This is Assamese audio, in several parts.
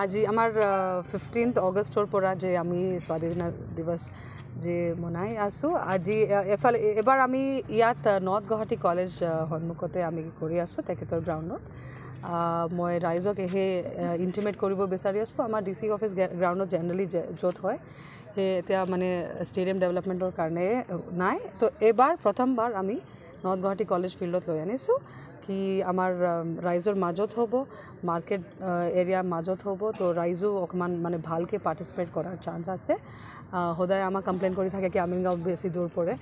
আজি আমাৰ ফিফটিন্থ অগষ্টৰ পৰা যে আমি স্বাধীনতা দিৱস যে মনাই আছোঁ আজি এফালে এবাৰ আমি ইয়াত নৰ্থ গুৱাহাটী কলেজ সন্মুখতে আমি কৰি আছোঁ তেখেতৰ গ্ৰাউণ্ডত মই ৰাইজক সেই ইণ্টিমেট কৰিব বিচাৰি আছোঁ। আমাৰ ডি চি অফিচ গ্ৰাউণ্ডত জেনেৰেলি য'ত হয় সেই এতিয়া মানে ষ্টেডিয়াম ডেভেলপমেণ্টৰ কাৰণে নাই। তো এইবাৰ প্ৰথমবাৰ আমি নৰ্থ গুৱাহাটী কলেজ ফিল্ডত লৈ আনিছোঁ। কি আমাৰ আম, ৰাইজৰ মাজত হ'ব মাৰ্কেট এৰিয়াৰ মাজত হ'ব। তো ৰাইজো অকণমান মানে ভালকৈ পাৰ্টিচিপেট কৰাৰ চান্স আছে। সদায় আমাক কমপ্লেইন কৰি থাকে কি আমিনগাঁও বেছি দূৰ পৰে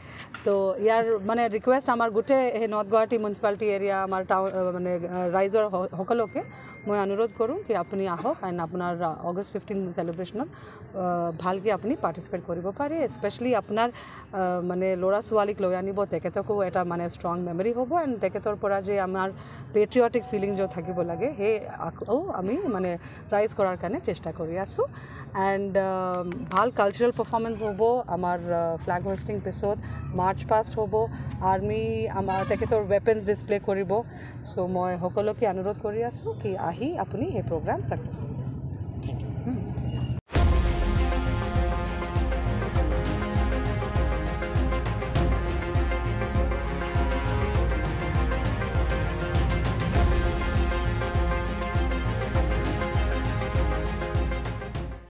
তো ইয়াৰ মানে ৰিকুৱেষ্ট আমাৰ গোটেই সেই নৰ্থ গুৱাহাটী মিউনিচিপালিটি এৰিয়া আমাৰ টাউন মানে ৰাইজৰ সকলোকে মই অনুৰোধ কৰোঁ কি আপুনি আহক এণ্ড আপোনাৰ অগষ্ট ফিফটিন চেলিব্ৰেশ্যনত ভালকৈ আপুনি পাৰ্টিচিপেট কৰিব পাৰে। স্পেচিয়েলি আপোনাৰ মানে ল'ৰা ছোৱালীক লৈ আনিব তেখেতকো এটা মানে ষ্ট্ৰং মেমৰি হ'ব। এণ্ড তেখেতৰ পৰা যে আমাৰ পেট্ৰিয়টিক ফিলিং যে থাকিব লাগে সেই আকৌ আমি মানে ৰাইজ কৰাৰ কাৰণে চেষ্টা কৰি আছোঁ এণ্ড ভাল কালচাৰেল পাৰফৰ্মেঞ্চ হ'ব আমাৰ ফ্লেগ হোষ্টিং পিছত মাৰ্চ পাষ্ট হ'ব আৰ্মি আমাৰ তেখেতৰ ৱেপনছ ডিছপ্লে কৰিব চ' মই সকলোকে অনুৰোধ কৰি আছোঁ কি আহি আপুনি সেই প্ৰগ্ৰাম ছাকচেছফুল